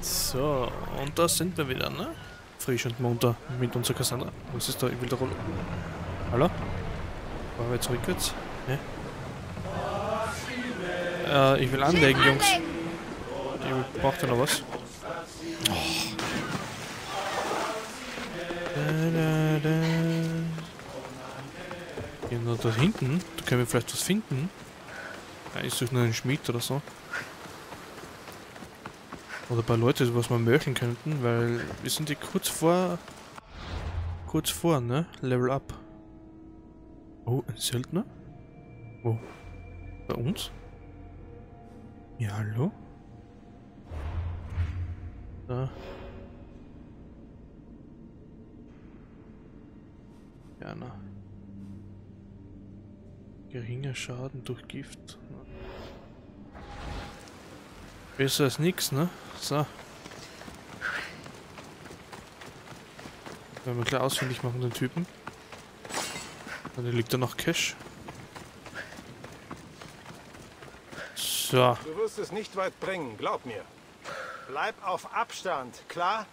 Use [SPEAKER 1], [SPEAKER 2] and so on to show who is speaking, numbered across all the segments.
[SPEAKER 1] So, und da sind wir wieder, ne? Frisch und munter mit unserer Cassandra. Was ist da? Ich will da runter. Hallo? Wollen wir jetzt rückwärts? Ne? Äh, ich will anlegen, Jungs. Ich brauche da noch was. Oh. Da, da, da. Wir da hinten. Da können wir vielleicht was finden. Ja, ich suche nur einen Schmied oder so. Oder ein paar Leute, was wir möchten könnten, weil wir sind hier kurz vor... Kurz vor, ne? Level up. Oh, ein Söldner? Wo? Bei uns? Ja, hallo? Da. Gerne. Geringer Schaden durch Gift. Besser als nix, ne? So. Wenn wir gleich ausfindig machen, den Typen. Dann liegt da noch Cash. So.
[SPEAKER 2] Du wirst es nicht weit bringen, glaub mir. Bleib auf Abstand, klar?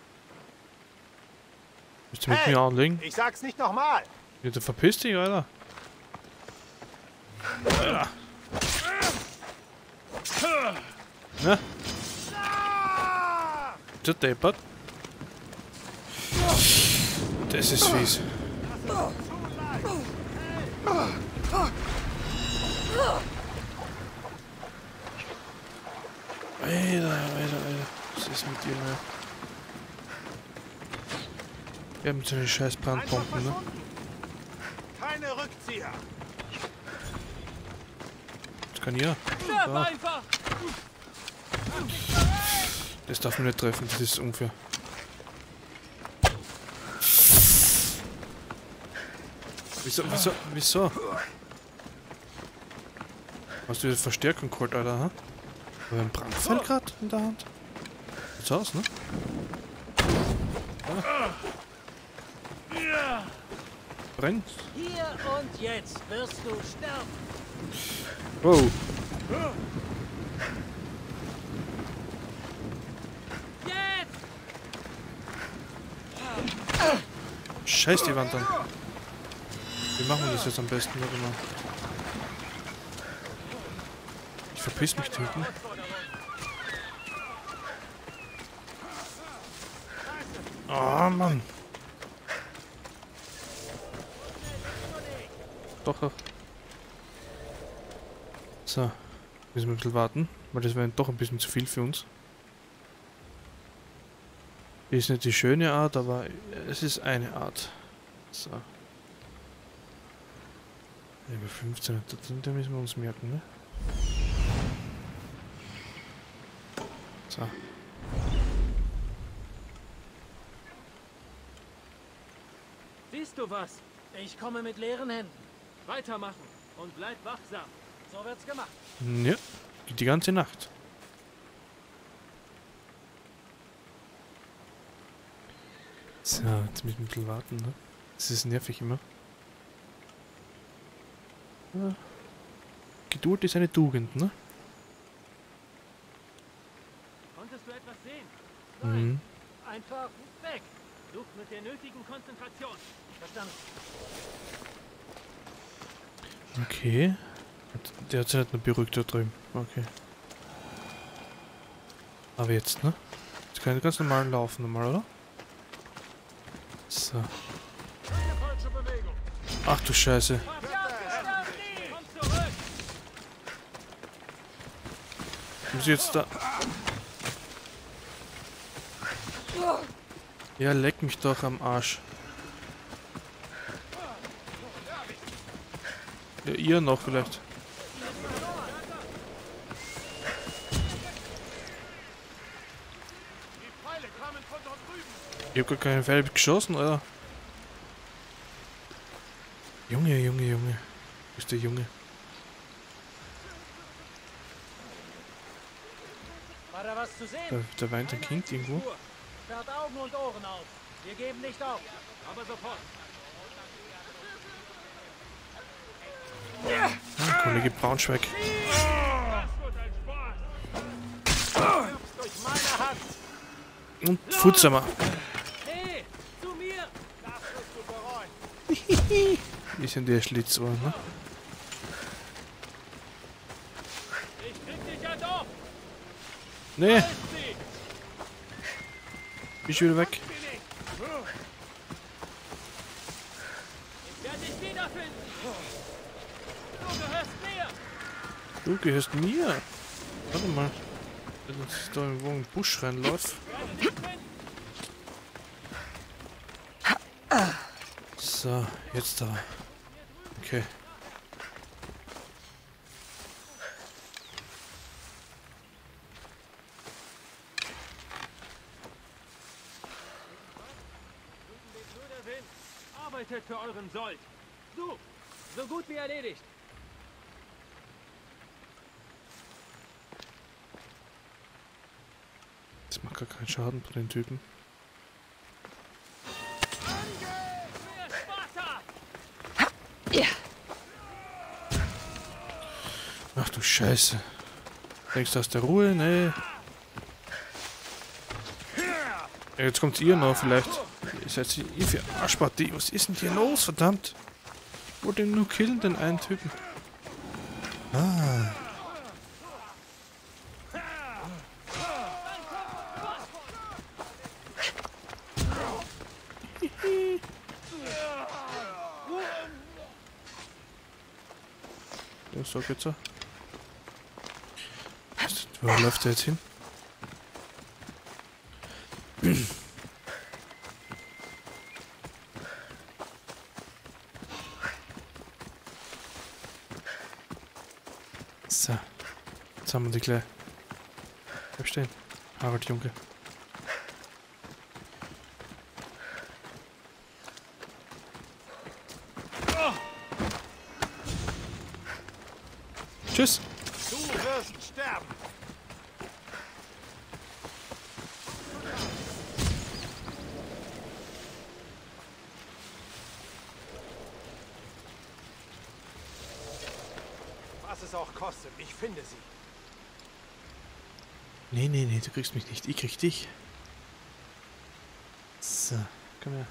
[SPEAKER 1] Willst du mit mir anlegen?
[SPEAKER 2] Ich sag's nicht nochmal.
[SPEAKER 1] Du verpiss dich, Alter. Ja. Der deppert. Das ist fies. Alter, Alter, Alter. Was ist mit dir, ne? Wir haben so eine scheiß Brandpumpen, ne?
[SPEAKER 2] Keine Rückzieher.
[SPEAKER 1] Das kann ja. Da. Das darf man nicht treffen, das ist unfair. Wieso, wieso, wieso? Hast du jetzt Verstärkung geholt, Alter, ha? Haben wir ein Brandpfeil gerade in der Hand? Sieht's aus, ne? Ja. Brennt.
[SPEAKER 3] Hier und jetzt wirst du sterben.
[SPEAKER 1] Wow.
[SPEAKER 3] Jetzt!
[SPEAKER 1] Scheiß die Wand an. Wie machen wir das jetzt am besten? Warte mal. Ich verpiss mich hinten. Oh Mann. Doch, doch. So. Müssen wir ein bisschen warten, weil das wäre doch ein bisschen zu viel für uns. Ist nicht die schöne Art, aber es ist eine Art. So. Über 15, da müssen wir uns merken, ne? So.
[SPEAKER 3] Siehst du was? Ich komme mit leeren Händen. Weitermachen und bleib wachsam. So wird's gemacht.
[SPEAKER 1] Ja, die ganze Nacht. So, jetzt müssen wir ein bisschen warten, ne? Das ist nervig immer. Ja. Geduld ist eine Tugend, ne?
[SPEAKER 3] Konntest du etwas sehen? Nein.
[SPEAKER 1] Mhm.
[SPEAKER 3] Einfach weg. Such mit der nötigen Konzentration. Verstanden.
[SPEAKER 1] Okay. Der hat sich nicht nur beruhigt da drüben. Okay. Aber jetzt, ne? Jetzt kann ich ganz normal laufen, normal, oder? So. Ach du Scheiße. Muss ich jetzt da... Ja, leck mich doch am Arsch. Ja, ihr noch vielleicht.
[SPEAKER 2] Die Pfeile kamen von dort drüben.
[SPEAKER 1] Ich hab gar keine Pfeile geschossen, Alter. Junge, Junge, Junge. Wo ist der Junge?
[SPEAKER 3] War da was zu sehen?
[SPEAKER 1] Da, da weint ein Kind irgendwo.
[SPEAKER 3] Sperrt Augen und Ohren auf. Wir geben nicht auf. Aber sofort.
[SPEAKER 1] Ah, Kollege Braunschweig. Und Futsamer.
[SPEAKER 3] Hey, zu mir!
[SPEAKER 2] Das wirst du
[SPEAKER 1] Wie sind die Schlitzohr, ne? Nee, weg.
[SPEAKER 3] Ich dich wiederfinden! Du gehörst mir!
[SPEAKER 1] Warte mal. Wenn ich da irgendwo in den Busch
[SPEAKER 3] finden!
[SPEAKER 1] So, jetzt da. Okay.
[SPEAKER 3] Arbeitet für euren Sold. Du, so gut wie erledigt.
[SPEAKER 1] Das macht gar keinen Schaden bei den Typen. Scheiße. Denkst du aus der Ruhe? Nee. Ja, jetzt kommt ihr noch vielleicht. Ihr seid ihr für Arschpartie. Was ist denn hier los, verdammt? Wollte nur killen, den einen Typen. Ah. Ja, so geht's so. Wo läuft der jetzt hin? So. Jetzt haben wir die gleich. Bleib stehen. Harald Junge. Tschüss.
[SPEAKER 2] Du wirst sterben. Was es auch kostet, ich finde sie.
[SPEAKER 1] Nee, nee, nee, du kriegst mich nicht. Ich krieg dich. So, komm her.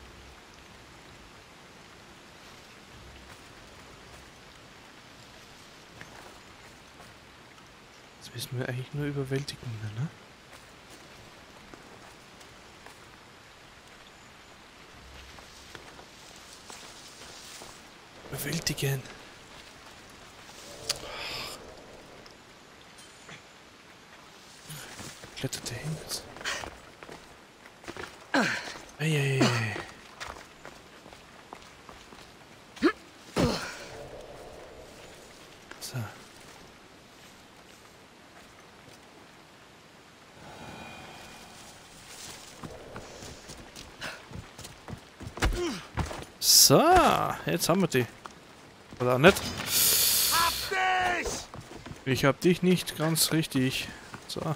[SPEAKER 1] Jetzt müssen wir eigentlich nur überwältigen, ne? Überwältigen. Hin jetzt? Eieiei. So. So, jetzt haben wir die. Oder auch nicht? Ich hab dich nicht ganz richtig. So.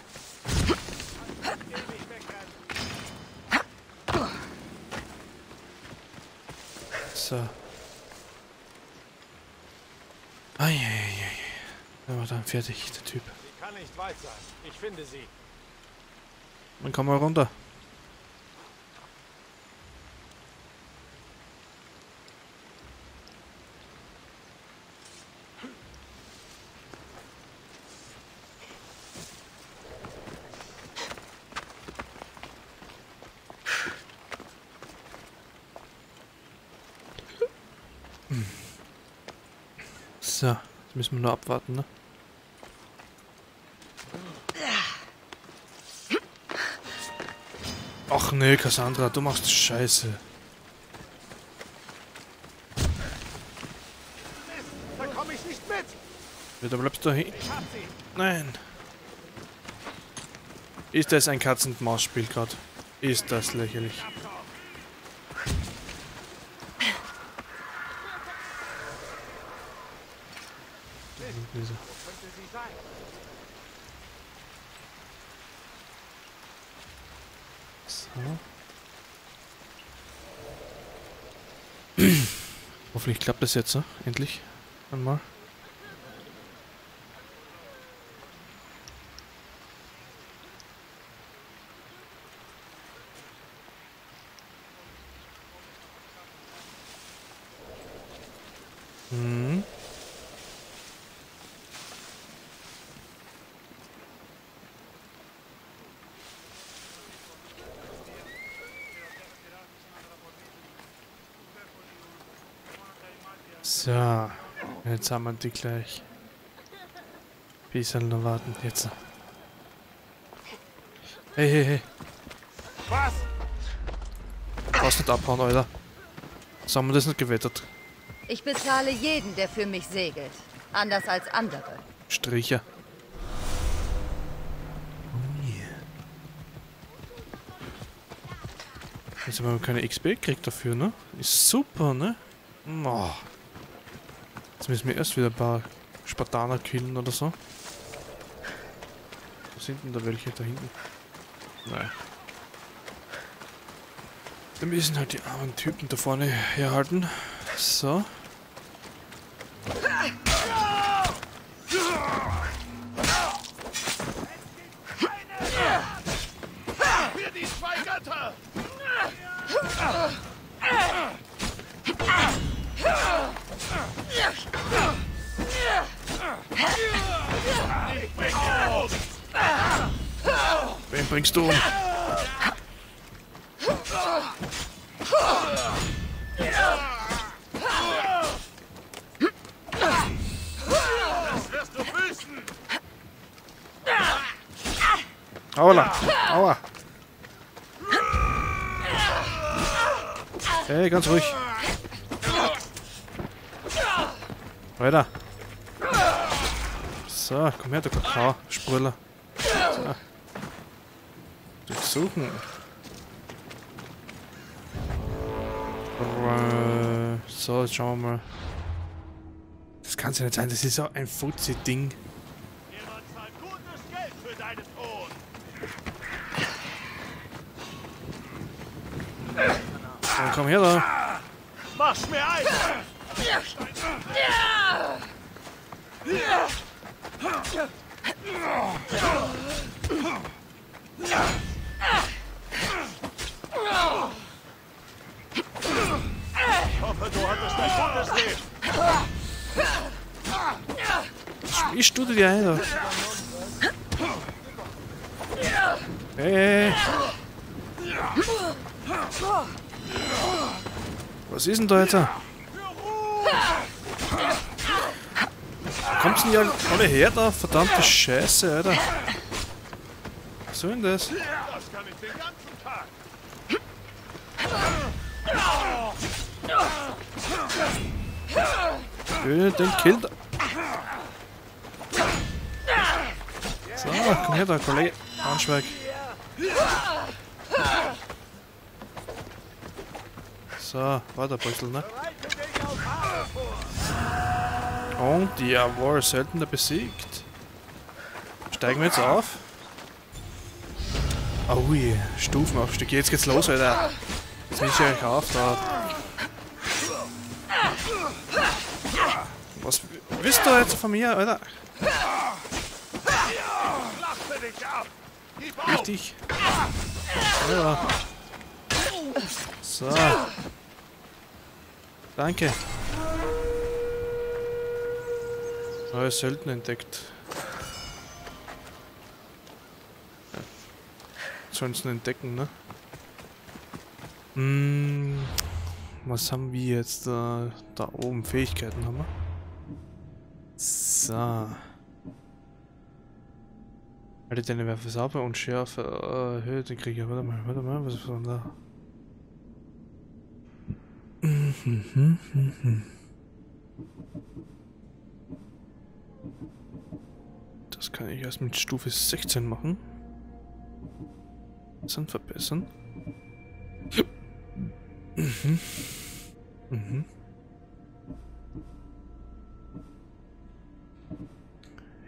[SPEAKER 1] So. Eieiei. Dann war dann fertig, der Typ.
[SPEAKER 2] Sie kann nicht weit sein. Ich finde sie.
[SPEAKER 1] Dann komm mal runter. So, jetzt müssen wir nur abwarten, ne? Ach nee, Cassandra, du machst Scheiße.
[SPEAKER 2] Da komme ich nicht mit.
[SPEAKER 1] Ja, Da bleibst du hin. Nein. Ist das ein Katz-und-Maus-Spiel gerade? Ist das lächerlich. Diese-
[SPEAKER 2] Könnte sie sein.
[SPEAKER 1] So. Hoffentlich klappt das jetzt, ne? endlich. Einmal. Mhm. So, jetzt haben wir die gleich. Bisschen noch warten, jetzt. Hey, hey, hey.
[SPEAKER 2] Was?
[SPEAKER 1] Lass nicht abhauen, Alter. So haben wir das nicht gewettert.
[SPEAKER 4] Ich bezahle jeden, der für mich segelt. Anders als andere.
[SPEAKER 1] Striche. Jetzt haben wir keine XP gekriegt dafür, ne? Ist super, ne? Oh. Jetzt müssen wir erst wieder ein paar Spartaner killen oder so. Wo sind denn da welche da hinten? Nein. Wir müssen halt die armen Typen da vorne herhalten. So. Wen bringst du um?
[SPEAKER 2] Büßen!
[SPEAKER 1] Aua! Hey, ganz ruhig. Weiter. So, komm her, du Kakao, Sprüller. So. Äh, So, jetzt schauen wir mal. Das kann ja nicht sein, das ist so ein Fuzzi-Ding.
[SPEAKER 2] Jemand zahlt gutes Geld für deinen Thron!
[SPEAKER 1] So, komm her da.
[SPEAKER 2] Mach's mir ein! Ich hoffe, du hattest ein gutes Leben.
[SPEAKER 1] Spielst du dir ein, da? Hey. Was ist denn da jetzt? Kommt's denn ja alle her da? Verdammte Scheiße, Alter. Was soll denn das?
[SPEAKER 2] Ich.
[SPEAKER 1] Schön, den Kill So, komm her da, Kollege. Anschweig. So, war der Brüssel, ne? Und jawohl, seltener besiegt. Steigen wir jetzt auf. Oh je, Stufenaufstieg. Jetzt geht's los, Alter. Jetzt will ich euch auf da. Was wisst ihr jetzt von mir, Alter?
[SPEAKER 2] Lache dich ab. Gib auf.
[SPEAKER 1] Richtig. Ja. So. Danke. Neues Söldner entdeckt. Ja. Sollen sie entdecken, ne? Hm, was haben wir jetzt da, da oben? Fähigkeiten haben wir. So. Halte deine Waffe sauber und Schärfe erhöht den Krieger. Warte mal, warte mal, was ist denn da? Das kann ich erst mit Stufe 16 machen. Dann verbessern. Mhm. Mhm.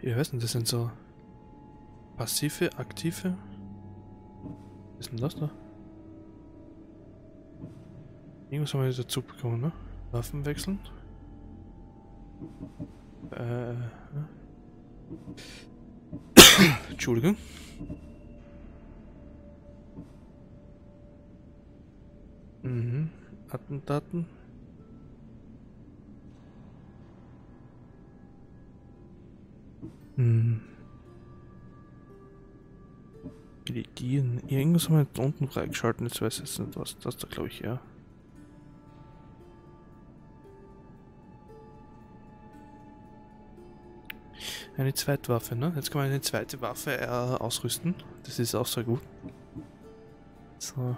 [SPEAKER 1] Ja, was denn das sind so Passive, aktive. Was ist denn das da? Irgendwas haben wir jetzt dazu bekommen, ne? Waffen wechseln. Äh. Ne? Entschuldigung. Mhm. Attentaten. Mhm. Delegieren. Irgendwas haben wir unten freigeschalten, jetzt weiß ich jetzt nicht was. Das da glaube ich, ja. Eine Zweitwaffe, ne? Jetzt kann man eine zweite Waffe äh, ausrüsten. Das ist auch sehr gut. So.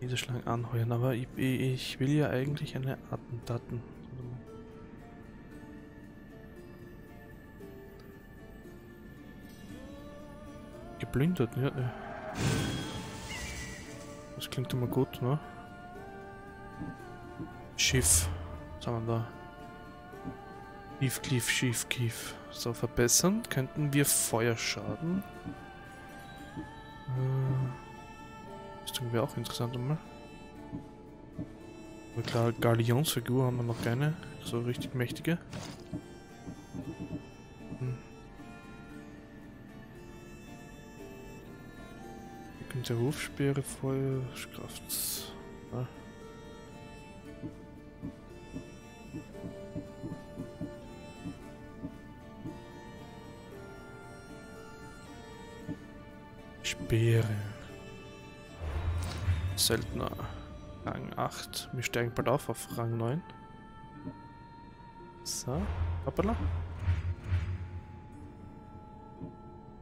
[SPEAKER 1] Niederschlag anheuern, aber ich, ich will ja eigentlich eine Attentaten. Geplündert, ja. ja. Das klingt immer gut, ne? Schiff. Was haben wir da? Kief, Kief, Schief, Kief. So, verbessern könnten wir Feuerschaden. Äh, Rüstung wäre auch interessant einmal. Aber klar, Galionsfigur haben wir noch keine. So richtig mächtige. Der Hufspeere Feuerkraft. Ah. Speere. Söldner. Rang 8. Wir steigen bald auf auf Rang 9. So. Hoppala.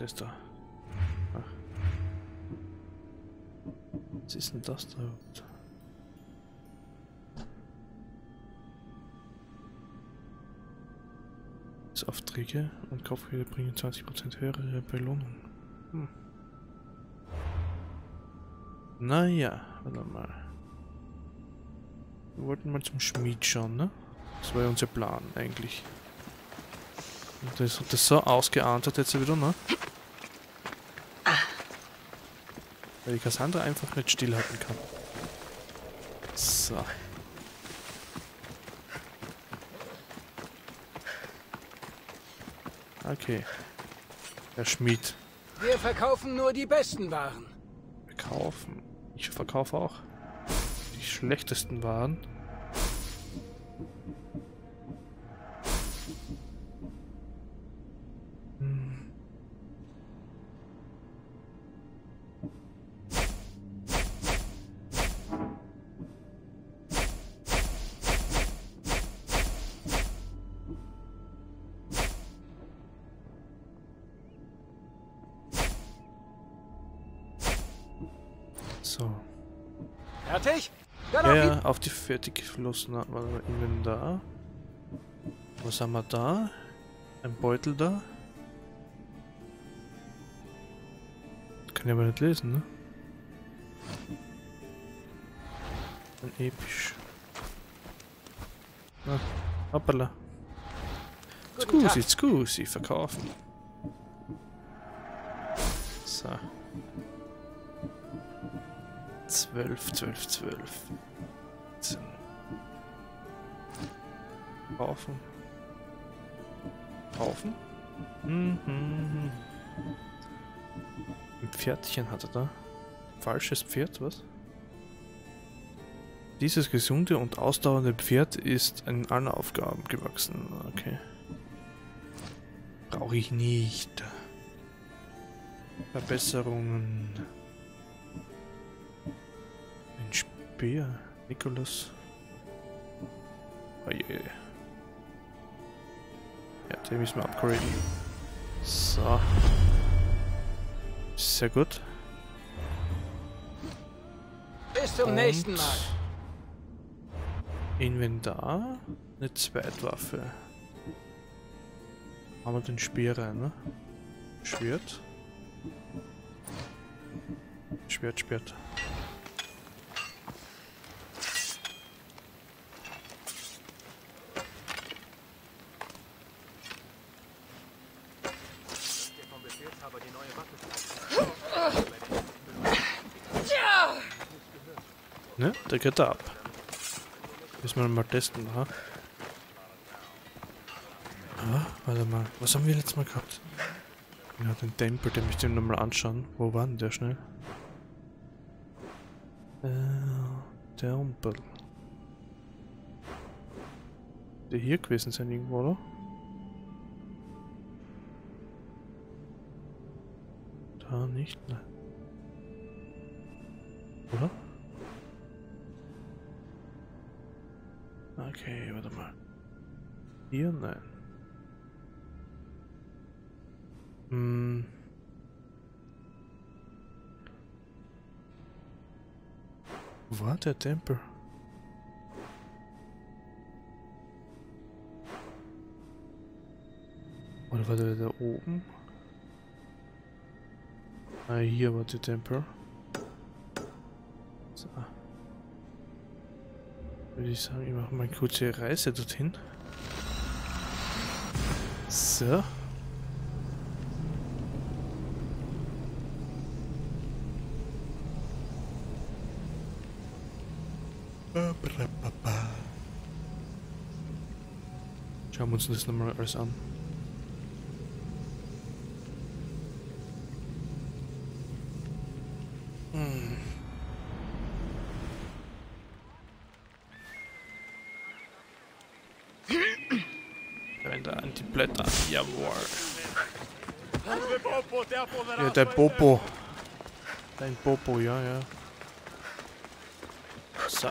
[SPEAKER 1] Der ist da. Was ist denn das da? Aufträge und Kaufhöhe bringen 20% höhere Belohnung. Hm. Naja, warte mal. Wir wollten mal zum Schmied schauen, ne? Das war ja unser Plan eigentlich. Und das hat das so ausgeahnt hat jetzt wieder, ne? Weil die Cassandra einfach nicht stillhalten kann. So. Okay. Der Schmied.
[SPEAKER 5] Wir verkaufen nur die besten Waren.
[SPEAKER 1] Verkaufen. Ich verkaufe auch die schlechtesten Waren. So.
[SPEAKER 5] Fertig? Dann
[SPEAKER 1] Ja,
[SPEAKER 5] auf
[SPEAKER 1] die fertig geflossene Inventar. Was haben wir da? Ein Beutel da. Kann ich aber nicht lesen, ne? Ein episch. Ah, hoppala. Scusi, scusi, verkaufen. So. 12, 12, 12. 10. Kaufen. Kaufen? Mhm. Ein Pferdchen hat er da. Falsches Pferd, was? Dieses gesunde und ausdauernde Pferd ist in allen Aufgaben gewachsen. Okay. Brauche ich nicht. Verbesserungen. Ein Speer. Nicholas. Oh je. Ja, den müssen wir upgraden. So. Sehr gut.
[SPEAKER 5] Bis zum
[SPEAKER 1] Und
[SPEAKER 5] nächsten Mal.
[SPEAKER 1] Inventar. Eine Zweitwaffe. Haben wir den Speer rein, ne? Schwert. Schwert, Schwert. Der geht da ab. Müssen wir mal testen, ha? Ah, warte mal. Was haben wir letztes Mal gehabt? Ja, den Tempel, den müsst ihr nochmal anschauen. Wo war denn der schnell? Äh, Tempel. Der hier gewesen sein irgendwo, oder? Da nicht, ne? Oder? Okay, warte mal. Hier? Nein. Hm. Wo war der Tempel? Oder war der da oben? Ah, hier war der Tempel. So. Würde ich sagen, ich mache mal eine kurze Reise dorthin. So. Schauen wir uns das nochmal alles an. Hm. Verwende Antiblätter. Jawohl. Ja, der Popo. Dein Popo, ja, ja. So.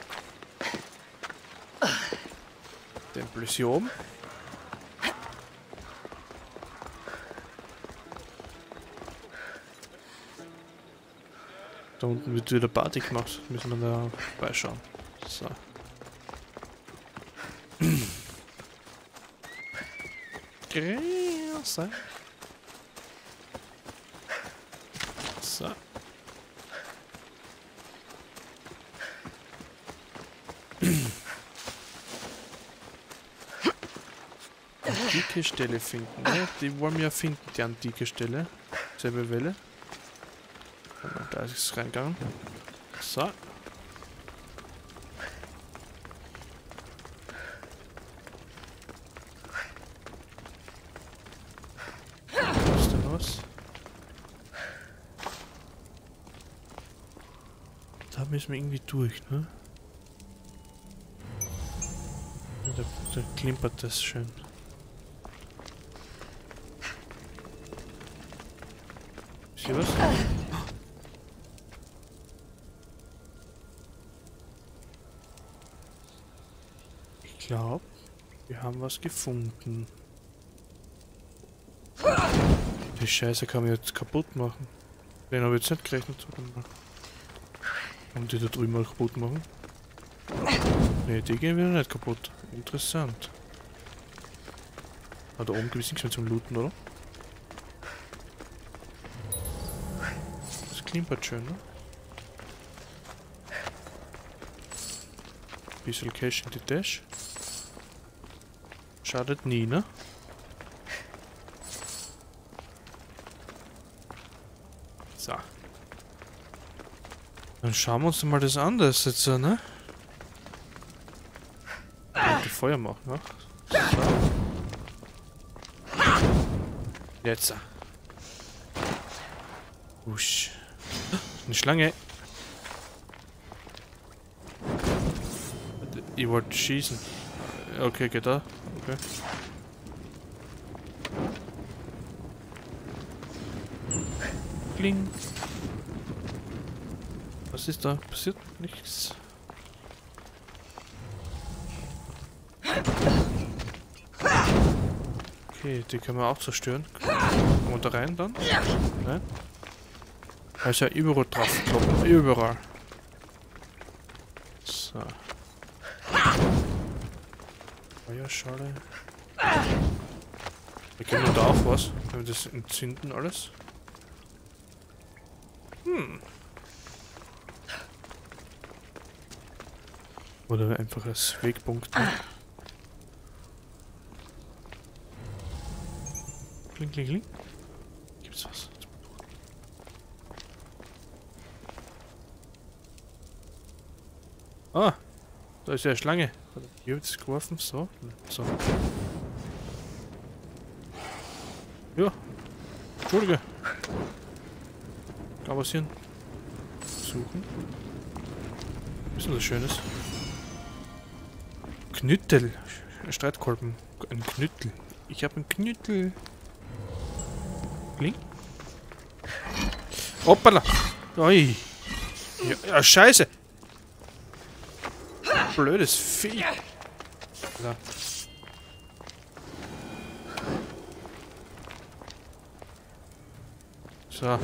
[SPEAKER 1] Tempel ist hier oben. Da unten wird wieder Party gemacht. Müssen wir da beischauen. So. Grüße. So. Antike Stelle finden. Ne? Die wollen wir ja finden, die antike Stelle. Selbe Welle. Da ist es reingegangen. So. Müssen wir irgendwie durch, ne? Da, klimpert das schön. Ist hier was? Ich glaube, wir haben was gefunden. Die Scheiße kann man jetzt kaputt machen. Den habe ich jetzt nicht gerechnet. Kann die da drüben mal kaputt machen? Ne, die gehen wieder nicht kaputt. Interessant. Ah, da oben gibt es nichts mehr zum Looten, oder? Das klimpert schön, ne? Bisschen Cash in die Dash. Schadet nie, ne? So. Dann schauen wir uns mal das an, das jetzt, ne? Feuer machen, ne? Jetzt. Usch. Eine Schlange. Ich wollte schießen. Okay, geht da. Okay. Kling. Was ist da? Passiert nichts. Okay, die können wir auch zerstören. Kommen wir da rein dann? Nein? Da ist ja überall drauf kloppen. Überall. So. Feuerschale. Wir können da auch was. Können wir das entzünden alles? Hm. Oder einfach als Wegpunkt. Kling, kling, kling. Gibt's was? Ah, da ist ja eine Schlange. Er Hier jetzt geworfen, so. So. Ja. Entschuldige. Kann passieren. Suchen. Was ist das Schönes? Knüttel. Streitkolben. Ein Knüttel. Ich habe einen Knüttel. Kling? Hoppala. Ui. Ja, ja, scheiße. Blödes Vieh. Da. So,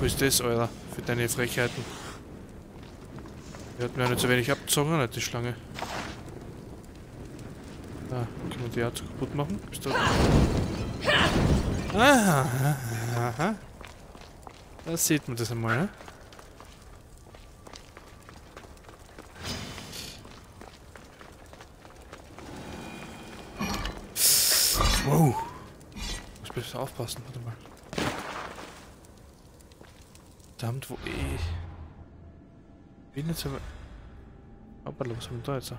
[SPEAKER 1] wo ist das, Alter? Für deine Frechheiten. Die hat mir nicht so wenig abgezogen, die Schlange. Ah, kann man die auch kaputt machen? Bist du... Ah, aha. Da sieht man das einmal, ne? Wow. Muss besser aufpassen, warte mal. Verdammt, wo ich... Bin jetzt aber... Hoppala, was haben wir da jetzt?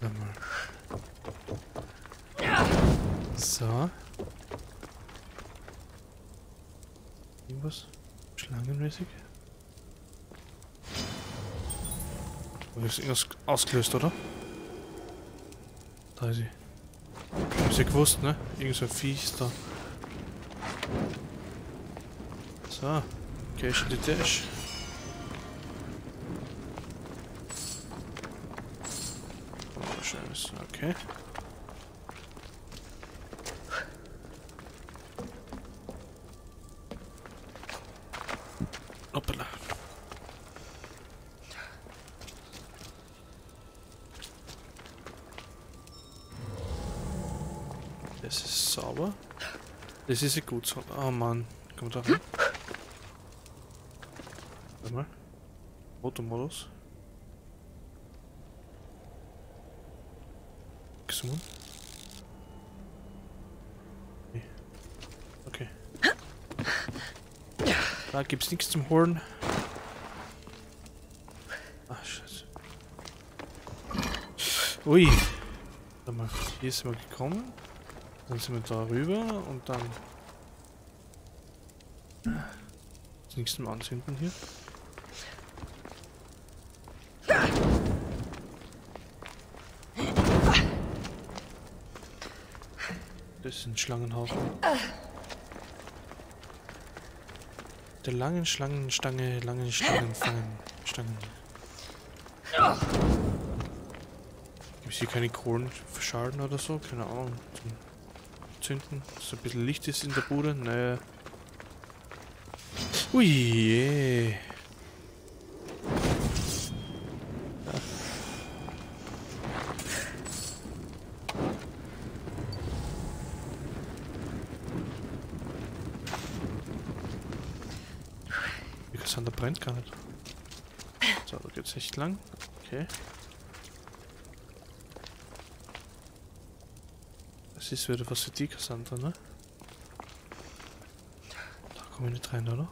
[SPEAKER 1] Warte mal. So. Irgendwas schlangenmäßig? Oh, ist irgendwas ausgelöst, oder? Da ist sie. Hab sie gewusst, ne? Irgend so ein Viech ist da. So. Cash in die Dash. Scheiße, okay. Das ist gut so. Oh Mann. Komm da rein. Warte mal. Fotomodus. Nee. Okay. Da gibt's nichts zum Holen. Ach, scheiße. Ui. Warte mal, hier sind wir gekommen. Dann sind wir da rüber und dann... Ist nichts zum Anzünden hier. Das ist ein Schlangenhaufen. Der langen Schlangenstange, langen Schlangen fangen. Stangen. Gibt es hier keine Kohlenschalen oder so? Keine Ahnung. Zünden. So ein bisschen Licht ist in der Bude. Naja. Ui. Die Cassandra brennt gar nicht. So, da geht's nicht lang. Okay. Das ist wieder was für die Cassandra, ne? Da komme ich nicht rein, oder?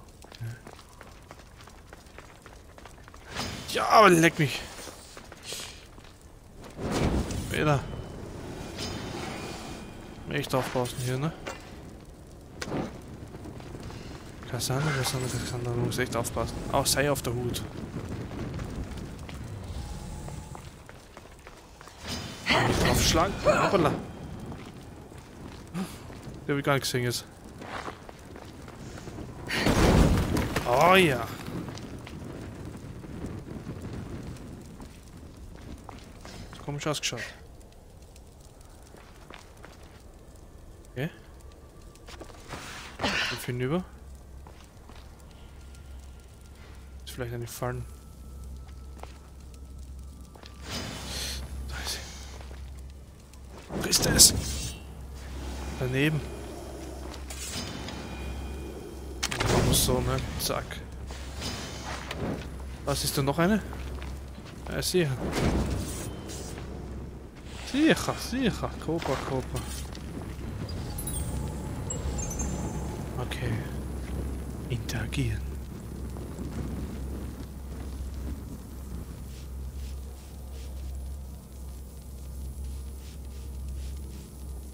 [SPEAKER 1] Ja, aber leck mich. Wieder. Echt aufpassen hier, ne? Cassandra, Cassandra, Cassandra, du musst echt aufpassen. Auch sei auf der Hut. Draufschlagen. Hoppala. Der habe ich gar nicht gesehen jetzt. Oh ja. Hat komisch ausgeschaut. Okay. Ich hinüber. Ist vielleicht eine Fallen. Da ist sie. Wo ist das? Daneben. muss so, ne? Zack. Was ist da noch eine? Ja, sicher. Sicher, sicher. Kopa, Kopa. Okay. Interagieren.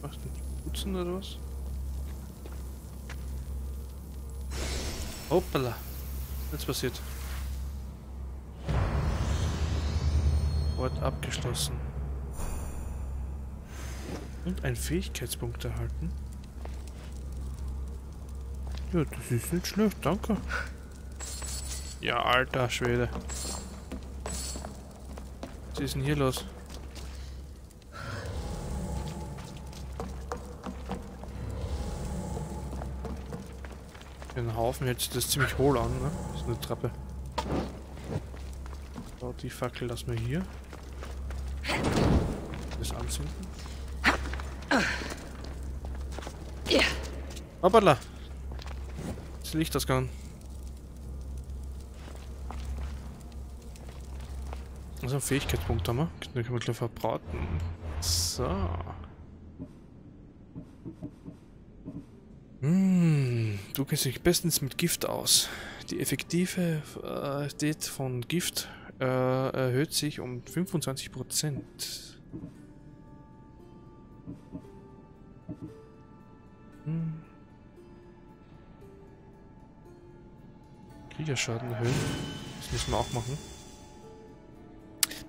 [SPEAKER 1] Was denn? Putzen oder was? Hoppala. Jetzt passiert. Ort abgeschlossen. Und ein Fähigkeitspunkt erhalten. Ja, das ist nicht schlecht, danke. Ja, alter Schwede. Was ist denn hier los? Den Haufen hört sich das ziemlich hohl an, ne? Das ist eine Treppe. So, die Fackel lassen wir hier. Das anzünden. Hoppala! Das Licht ausgegangen. Also einen Fähigkeitspunkt haben wir. Den können wir gleich verbraten. So. Hm, du kennst dich bestens mit Gift aus. Die Effektivität von Gift äh, erhöht sich um 25%. Hm. Kriegerschaden erhöhen. Das müssen wir auch machen.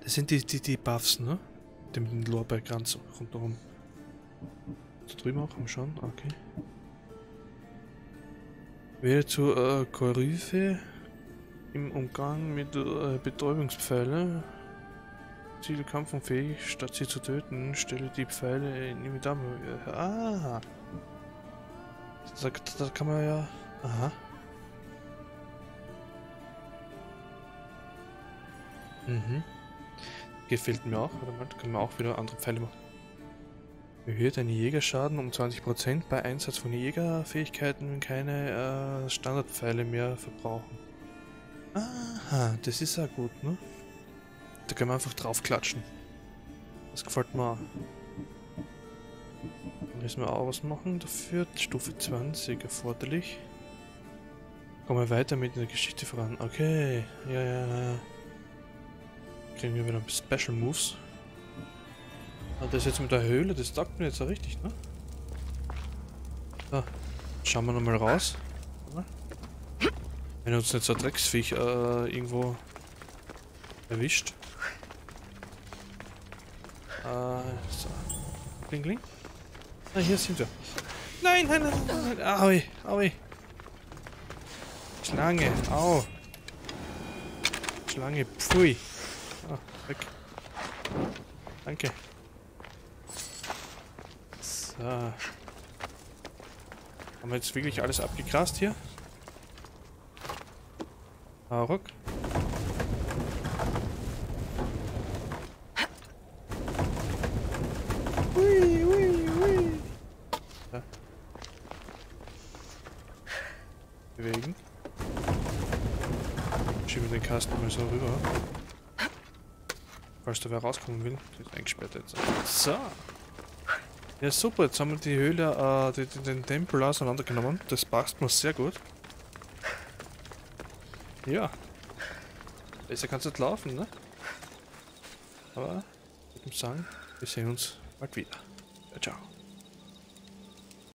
[SPEAKER 1] Das sind die, die, die Buffs, ne? Die mit dem Lorbeerkranz rundherum. Da drüben auch, am Schauen, okay. Wähle zu äh, Koryphe im Umgang mit äh, Betäubungspfeile. Ziele kampfunfähig, statt sie zu töten, stelle die Pfeile in Invitar. Ah! Da, da kann man ja. Aha. Mhm. Gefällt mir auch. Warte mal, können wir auch wieder andere Pfeile machen. Erhöht einen Jägerschaden um 20% bei Einsatz von Jägerfähigkeiten, keine äh, Standardpfeile mehr verbrauchen. Aha, das ist ja gut, ne? Da können wir einfach drauf klatschen. Das gefällt mir auch. Müssen wir auch was machen dafür. Stufe 20 erforderlich. Kommen wir weiter mit der Geschichte voran. Okay, ja, ja, ja. Kriegen wir wieder Special Moves. Ah, das jetzt mit der Höhle, das taugt mir jetzt auch richtig, ne? So, schauen wir nochmal raus. Wenn uns nicht so ein Drecksviech äh, irgendwo erwischt. Äh, so. Kling, kling. Ah, hier sind wir. Nein, nein, nein, nein, nein. Aui, aui. Schlange, au. Schlange, pfui. Ah, weg. Danke. So. Haben wir jetzt wirklich alles abgegrast hier? Haruk. Hui, hui, hui. Ja. Bewegen. Schieben wir den Kasten mal so rüber. Falls da wer rauskommen will. Der ist eingesperrt jetzt. So. Ja super, jetzt haben wir die Höhle, äh, die, die, den Tempel auseinandergenommen. Das passt mir sehr gut. Ja. Besser kannst du nicht laufen, ne? Aber ich würde sagen, wir sehen uns bald wieder. Ciao, ciao.